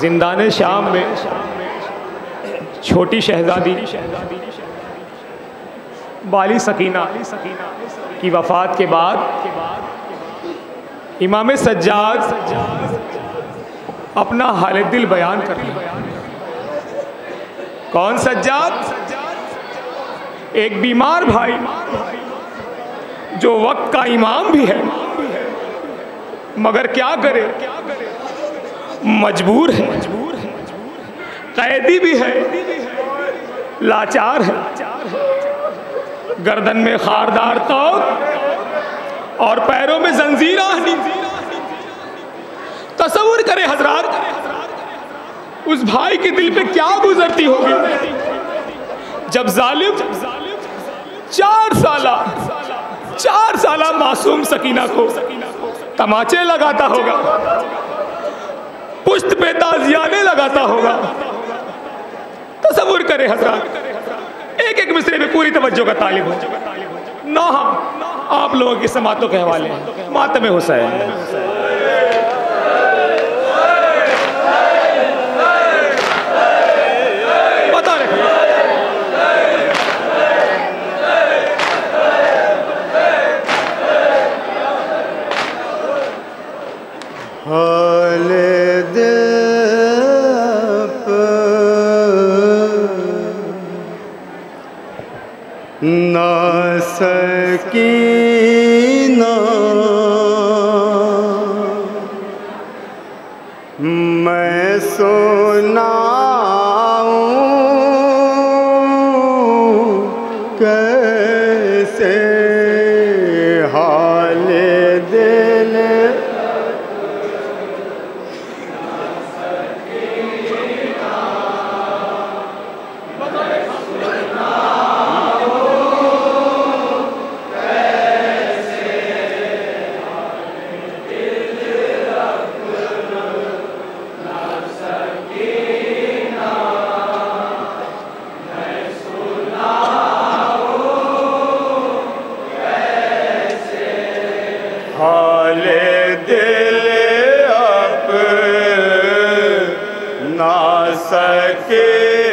زندان شام میں چھوٹی شہزادی بالی سکینہ کی وفات کے بعد امام سجاد اپنا حال دل بیان کر کون سجاد؟ ایک بیمار بھائی جو وقت کا امام بھی ہے، مگر کیا کرے؟ مجبور ہے۔ قیدی بھی ہے۔ لاچار ہے۔ گردن میں خاردار تو اور پیروں میں زنجیر آہنی۔ تصور کرے حضرات، اس بھائی کے دل پہ کیا گزرتی ہوگی۔ جب ظالم چار سالہ چار سالہ معصوم سکینہ کو تماچے لگاتا ہوگا۔ پشت پہ تازیانے لگاتا ہوگا۔ تصور کرے حضرات، ایک ایک مصرے میں پوری توجہ کا طالب ہو۔ نہ آپ لوگوں کی سماعتوں کے حوالے ہیں ماتم حسین۔ سکینہ sakit.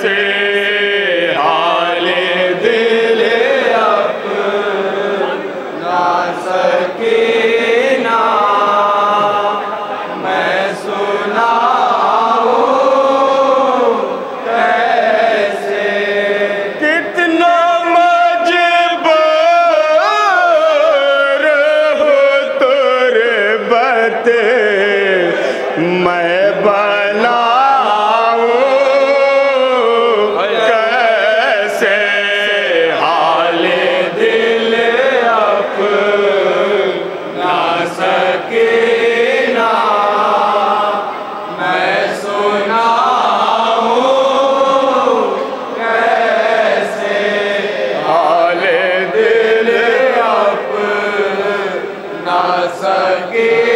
say نہ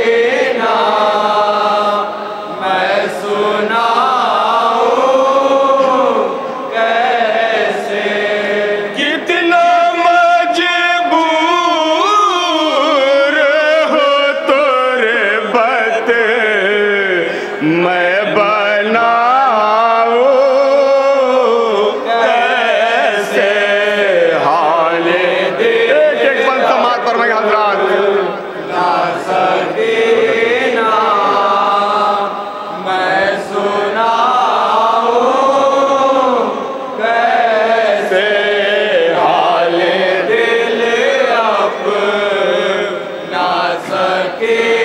سکینہ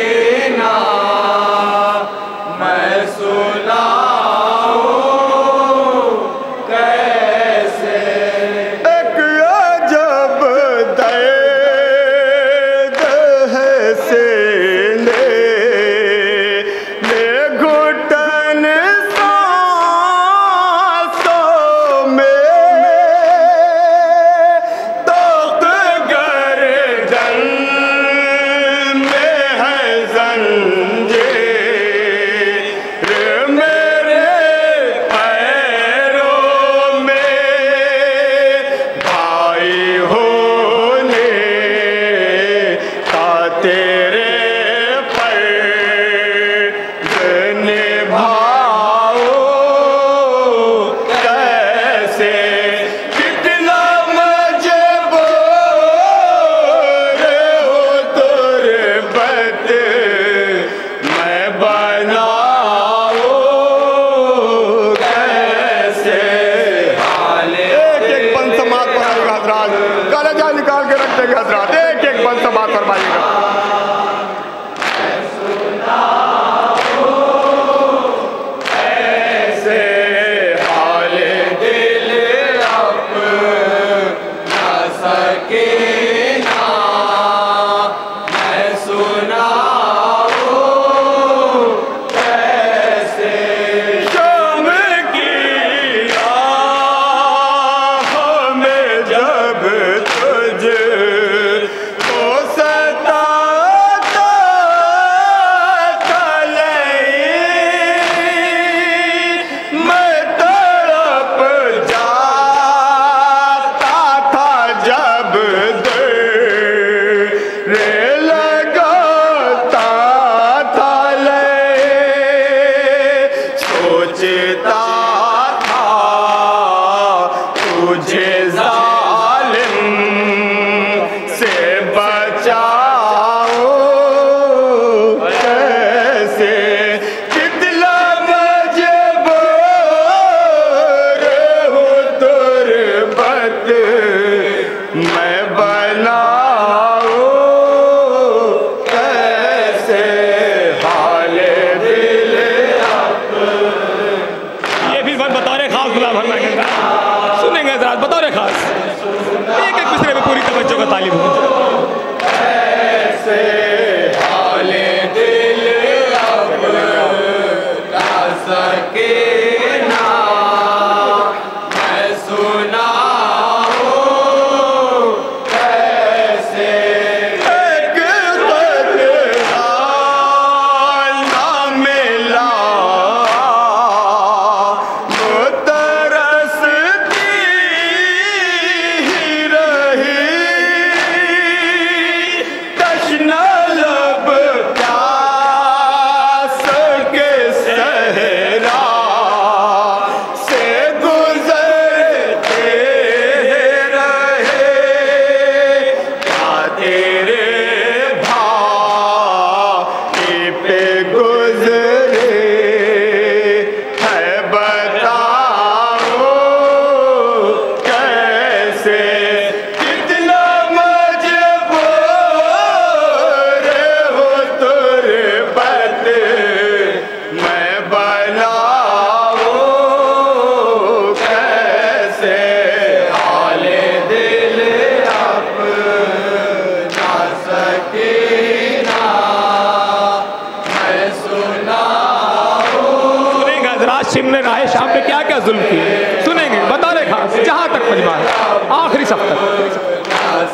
ہے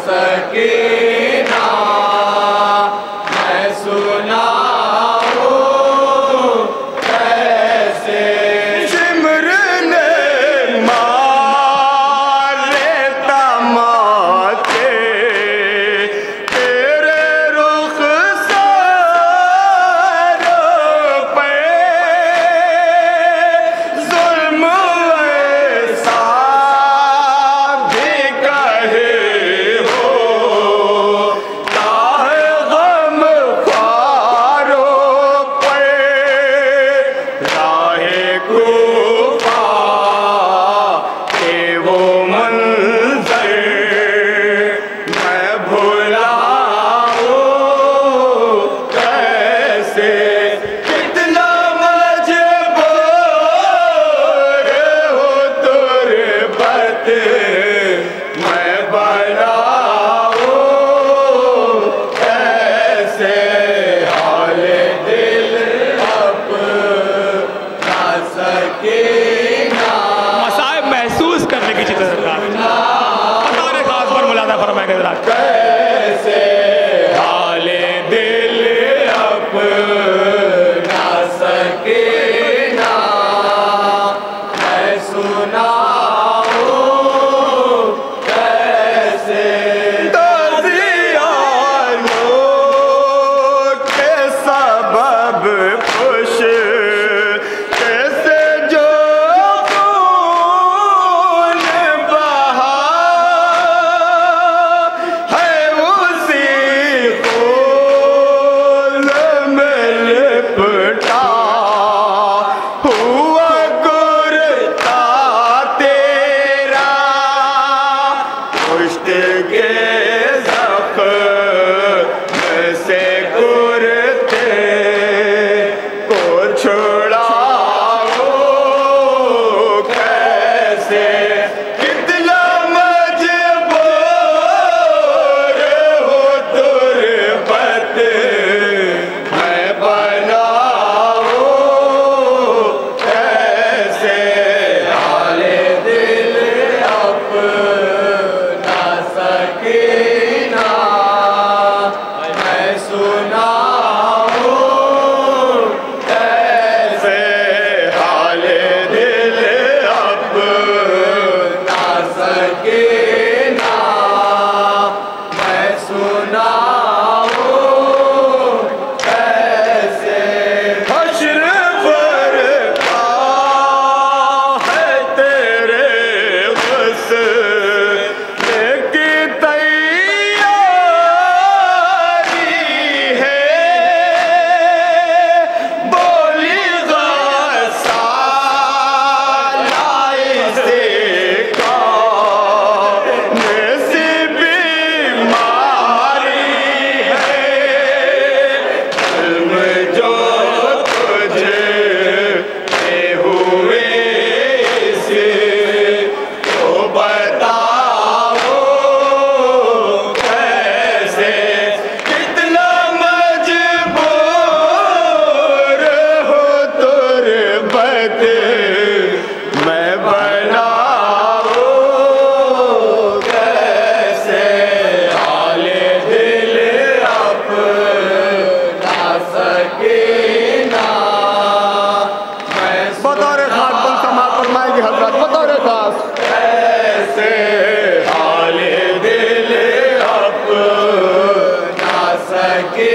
تک۔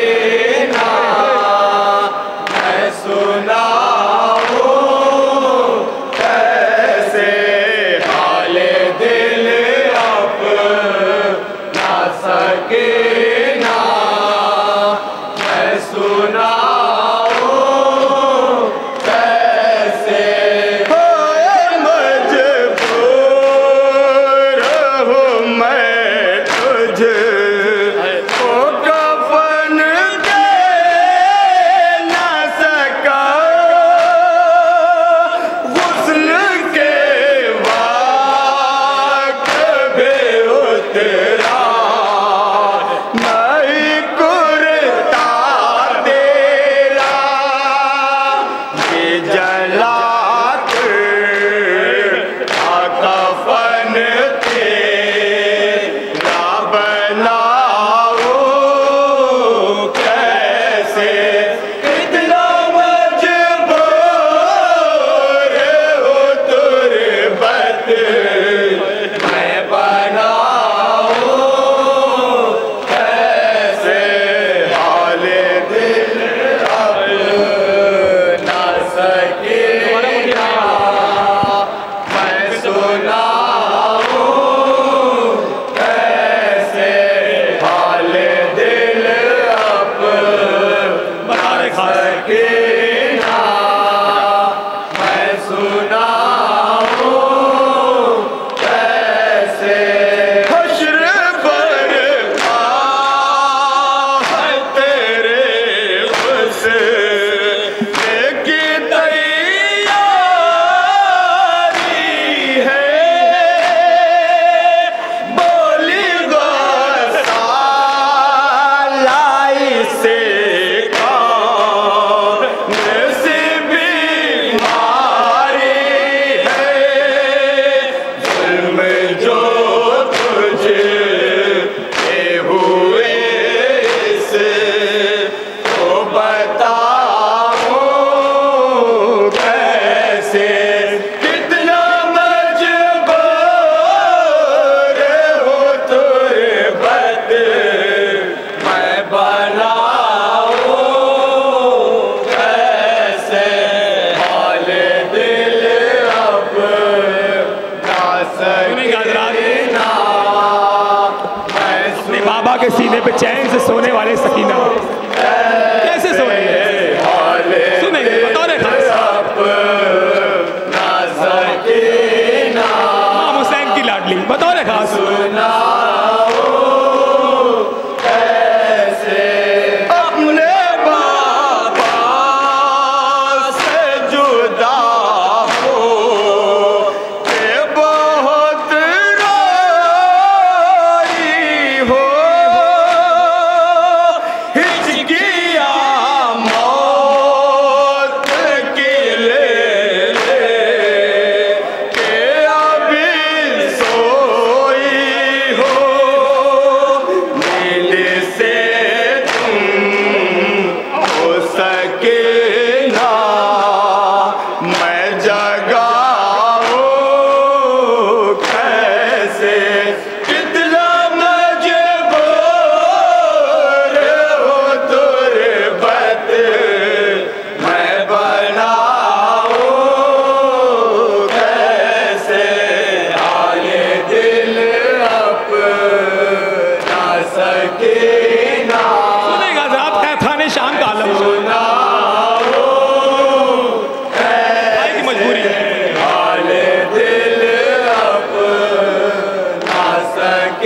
سکینہ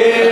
سکینہ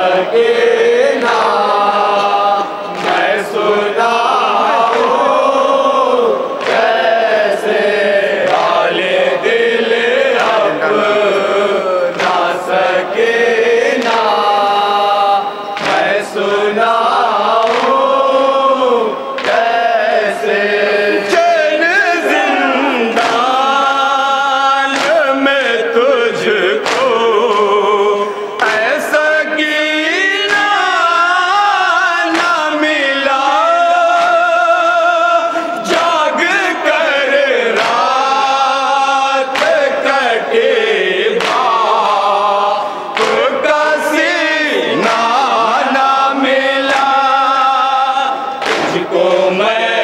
اپنا سکینہ Tomé.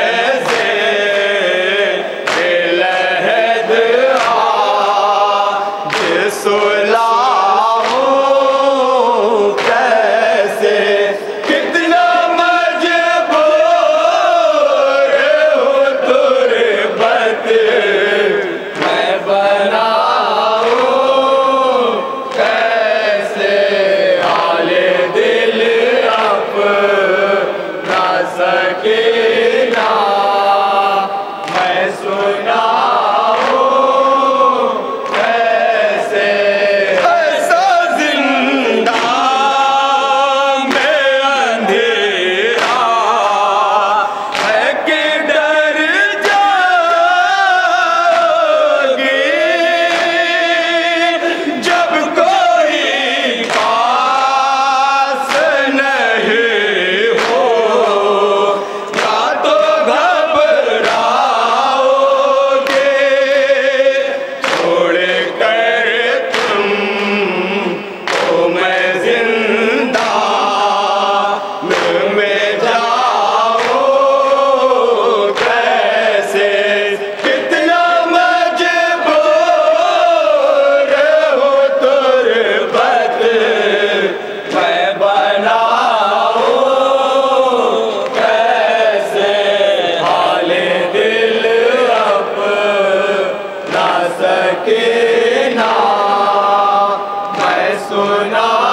나.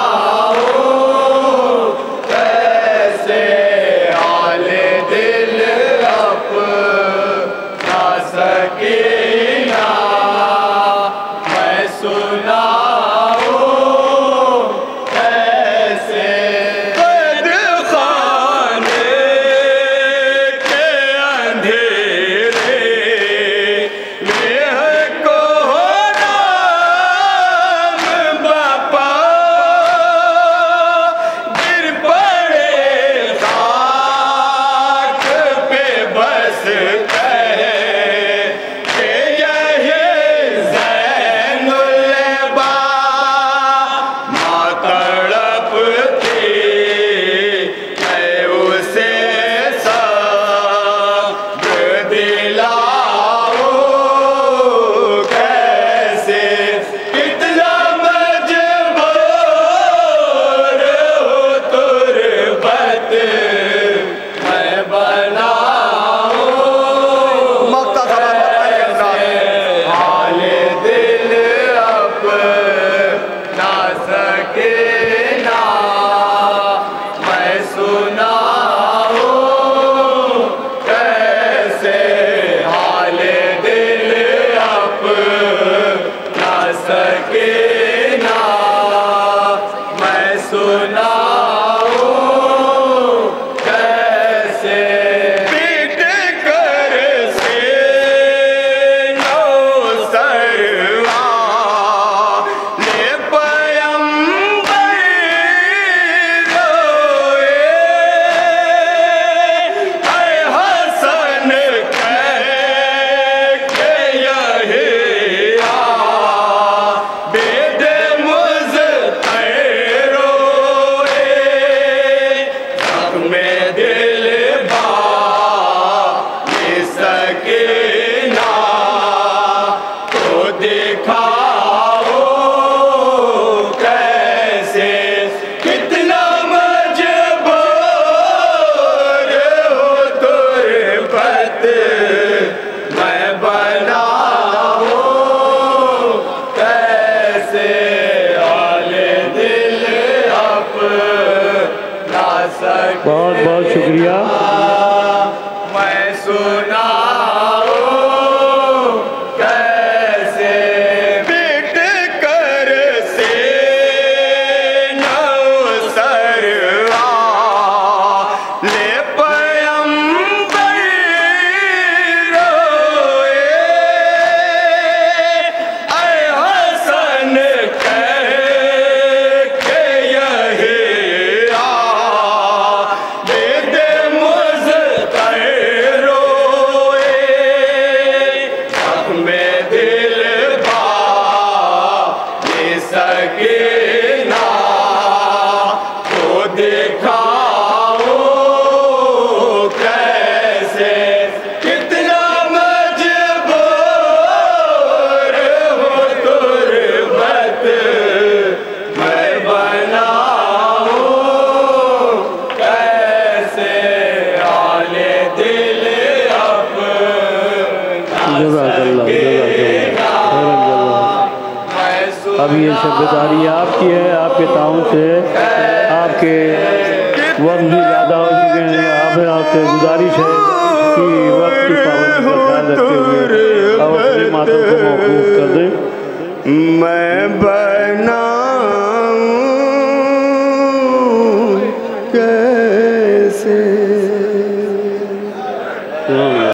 بہت شکریہ۔ یہ شب داری آپ کی ہے، آپ کے تاؤں سے، آپ کے وقت بھی زیادہ ہو چکے ہیں، آپ آپ سے گزارش ہے کہ وقت کی پابندی کا خیال رکھتے ہوئے آپ اپنے ماتم کو موقوف کر دیں۔ میں بنا